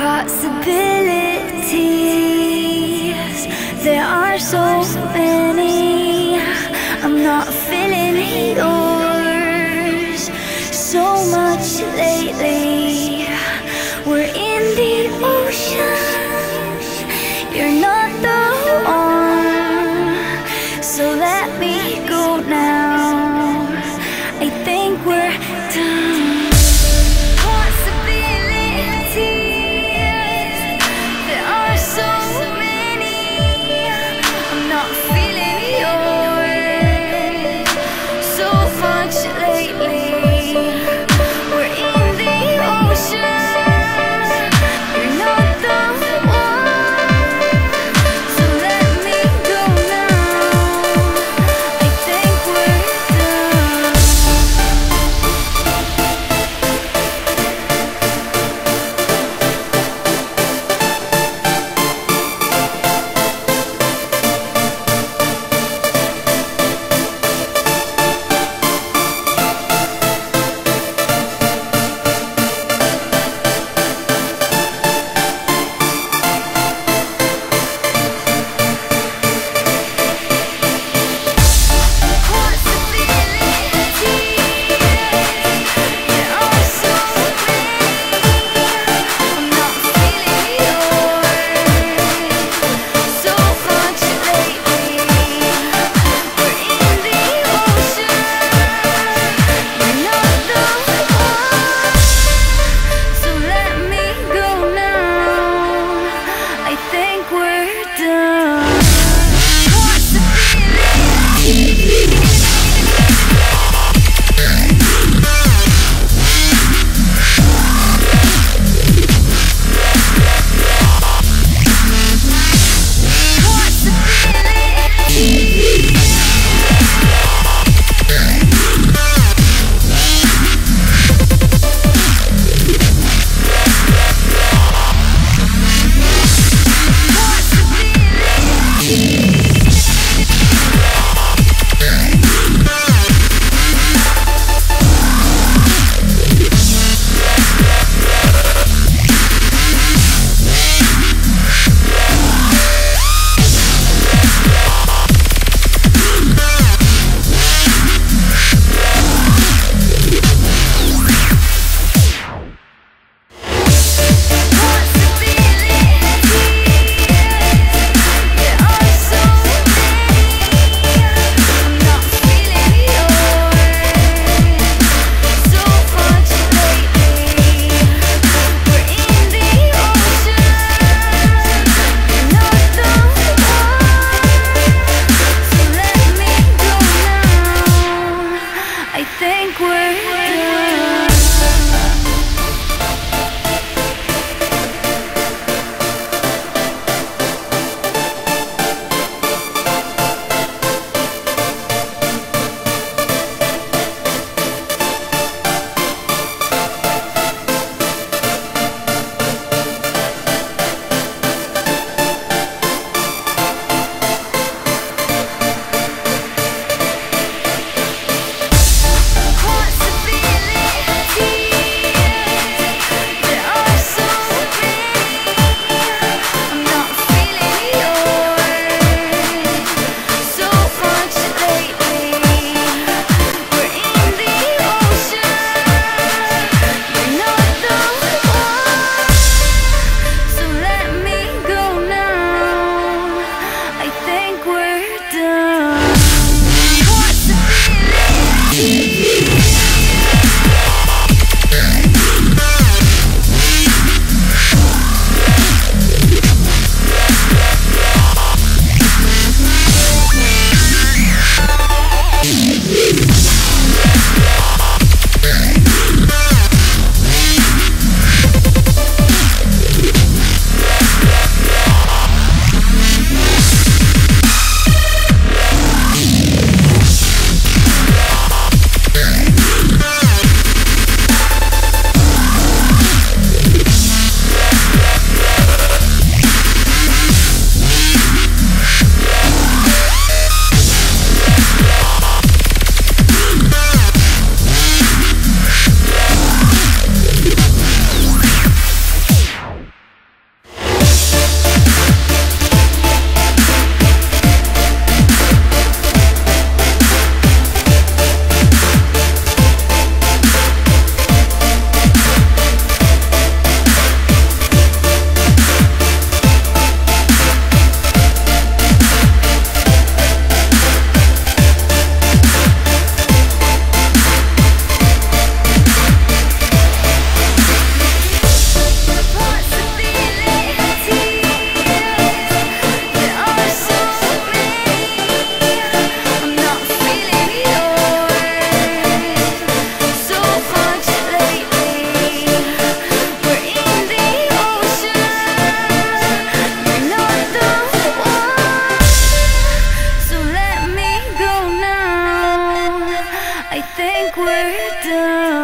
possibilities. There are so many. I'm not feeling yours so much lately. We're like we're done.